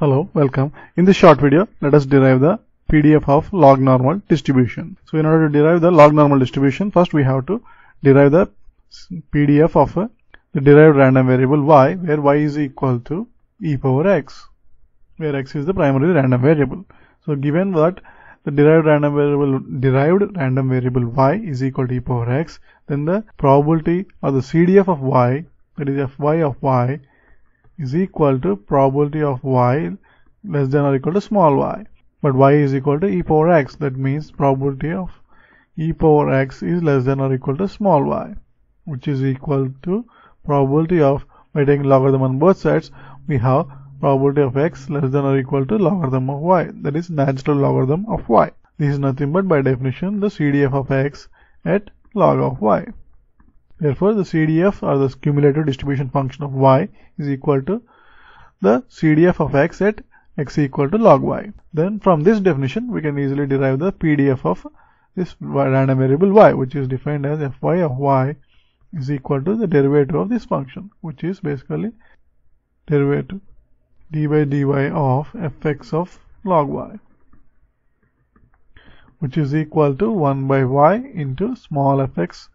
Hello, welcome. In this short video, let us derive the PDF of log normal distribution. So in order to derive the log normal distribution, first we have to derive the PDF of a, the derived random variable y, where y is equal to e power x, where x is the primary random variable. So given that the derived random variable derived random variable y is equal to e power x, then the probability or the CDF of y, that is fy of y, is equal to probability of y less than or equal to small y. But y is equal to e power x. That means probability of e power x is less than or equal to small y, which is equal to probability of by taking logarithm on both sides, we have probability of x less than or equal to logarithm of y. That is natural logarithm of y. This is nothing but by definition the CDF of x at log of y. Therefore, the CDF or the cumulative distribution function of y is equal to the CDF of x at x equal to log y. Then from this definition, we can easily derive the PDF of this random variable y, which is defined as fy of y is equal to the derivative of this function, which is basically derivative d by dy of fx of log y, which is equal to 1 by y into small fx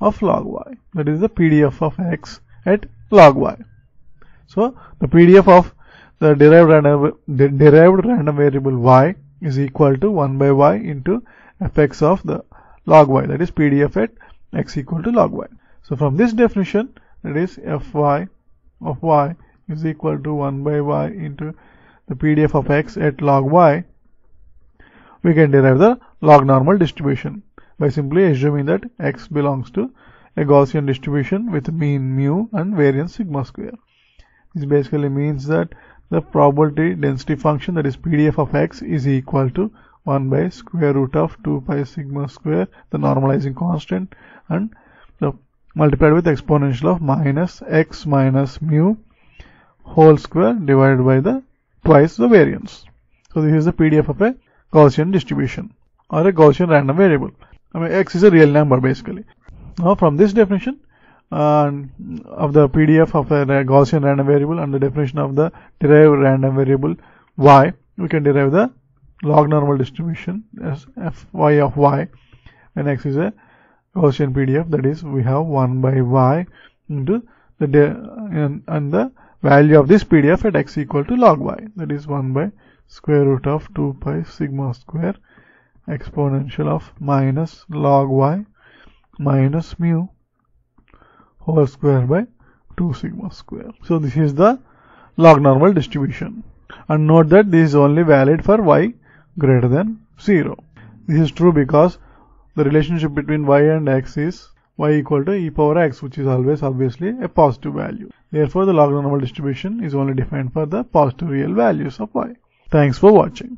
of log y. That is the PDF of x at log y. So the PDF of the derived random, the derived random variable y is equal to 1 by y into fx of the log y. That is PDF at x equal to log y. So from this definition, that is fy of y is equal to 1 by y into the PDF of x at log y, we can derive the log normal distribution by simply assuming that x belongs to a Gaussian distribution with mean mu and variance sigma square. This basically means that the probability density function that is PDF of x is equal to 1 by square root of 2 pi sigma square the normalizing constant and the multiplied with exponential of minus x minus mu whole square divided by the twice the variance. So this is the PDF of a Gaussian distribution or a Gaussian random variable. I mean x is a real number basically. Now from this definition uh, of the PDF of a Gaussian random variable and the definition of the derived random variable y, we can derive the log normal distribution as fy of y when x is a Gaussian PDF that is we have 1 by y into the and, and the value of this PDF at x equal to log y that is 1 by square root of 2 pi sigma square exponential of minus log y minus mu whole square by 2 sigma square. So this is the log normal distribution. And note that this is only valid for y greater than 0. This is true because the relationship between y and x is y equal to e power x which is always obviously a positive value. Therefore the log normal distribution is only defined for the positive real values of y. Thanks for watching.